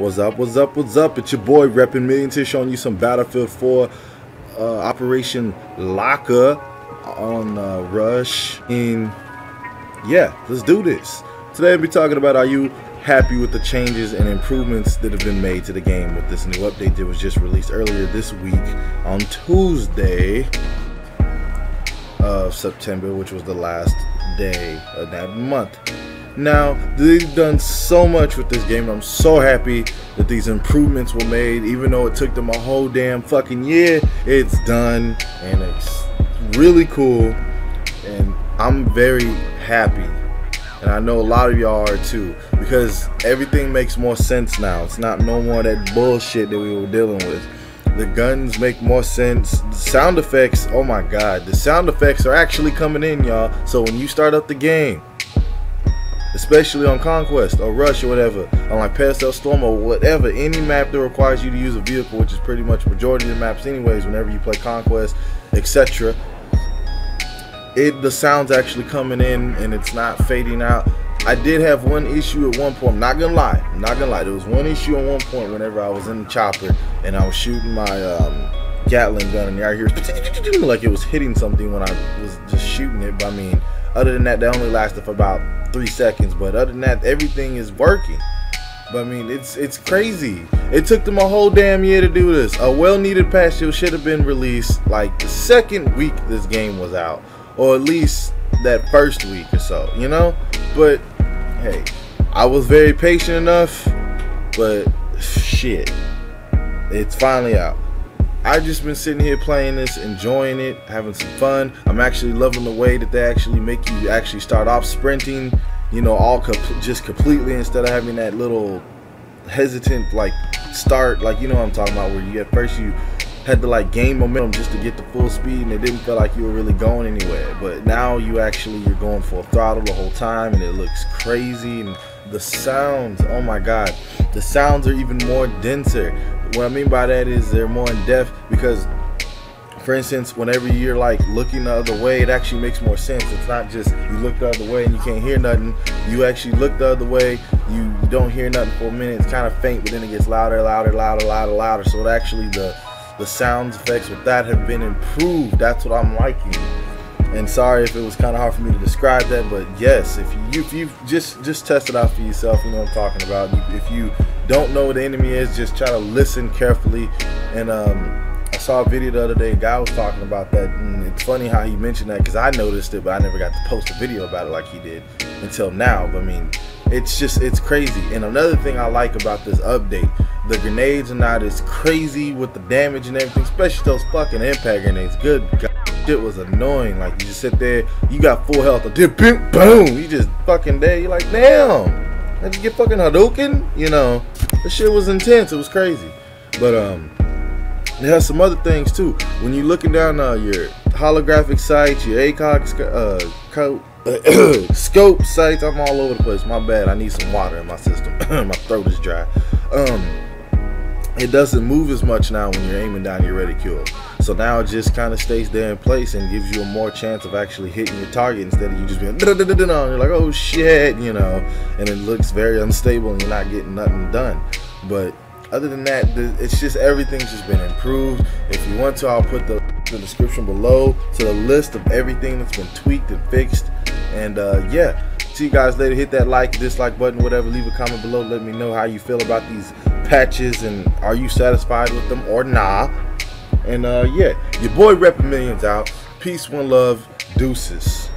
What's up? What's up? What's up? It's your boy Reppin' Millions here showing you some Battlefield 4 uh, Operation Locker on uh, Rush. And yeah, let's do this. Today I'll be talking about are you happy with the changes and improvements that have been made to the game with this new update that was just released earlier this week on Tuesday of September, which was the last day of that month. Now, they've done so much with this game. I'm so happy that these improvements were made, even though it took them a whole damn fucking year. It's done, and it's really cool, and I'm very happy. And I know a lot of y'all are too, because everything makes more sense now. It's not no more that bullshit that we were dealing with. The guns make more sense. The sound effects, oh my god, the sound effects are actually coming in, y'all. So when you start up the game, especially on Conquest or Rush or whatever, on like Paracel Storm or whatever, any map that requires you to use a vehicle, which is pretty much majority of the maps anyways, whenever you play Conquest, etc. It the sound's actually coming in and it's not fading out. I did have one issue at one point. I'm not gonna lie. I'm not gonna lie. There was one issue at one point whenever I was in the chopper and I was shooting my um, Gatling gun and air here like it was hitting something when I was just shooting it. But I mean, other than that, they only lasted for about three seconds. But other than that, everything is working. But I mean, it's it's crazy. It took them a whole damn year to do this. A well-needed patch should have been released like the second week this game was out, or at least that first week or so. You know. But hey, I was very patient enough. But shit, it's finally out. I've just been sitting here playing this, enjoying it, having some fun. I'm actually loving the way that they actually make you actually start off sprinting, you know, all just completely instead of having that little hesitant like start, like you know what I'm talking about, where you at first you had to like gain momentum just to get to full speed and it didn't feel like you were really going anywhere. But now you actually you're going full throttle the whole time and it looks crazy and the sounds, oh my god, the sounds are even more denser what I mean by that is they're more in depth because for instance, whenever you're like looking the other way, it actually makes more sense. It's not just you look the other way and you can't hear nothing. You actually look the other way, you don't hear nothing for a minute. It's kind of faint, but then it gets louder, louder, louder, louder, louder. So it actually the the sound effects with that have been improved. That's what I'm liking. And sorry if it was kind of hard for me to describe that, but yes, if you if you just just test it out for yourself, you know what I'm talking about. If you don't know what the enemy is, just try to listen carefully. And um, I saw a video the other day, a guy was talking about that, and it's funny how he mentioned that because I noticed it, but I never got to post a video about it like he did until now. But I mean, it's just it's crazy. And another thing I like about this update, the grenades are not as crazy with the damage and everything, especially those fucking impact grenades. Good God, shit was annoying. Like you just sit there, you got full health, dip, boom, you just fucking dead. You're like, damn. I just get fucking Hadouken, you know. The shit was intense. It was crazy. But um, it has some other things too. When you're looking down uh, your holographic sights, your ACOG uh, co scope sights, I'm all over the place. My bad. I need some water in my system. my throat is dry. Um, it doesn't move as much now when you're aiming down your reticule. So now it just kind of stays there in place and gives you a more chance of actually hitting your target instead of you just being. You're like, oh shit, you know, and it looks very unstable and you're not getting nothing done. But other than that, it's just everything's just been improved. If you want to, I'll put the, the description below to the list of everything that's been tweaked and fixed. And uh, yeah, see you guys later. Hit that like, dislike button, whatever. Leave a comment below. Let me know how you feel about these patches and are you satisfied with them or nah. And uh, yeah, your boy Reppin' Millions out. Peace, one love, deuces.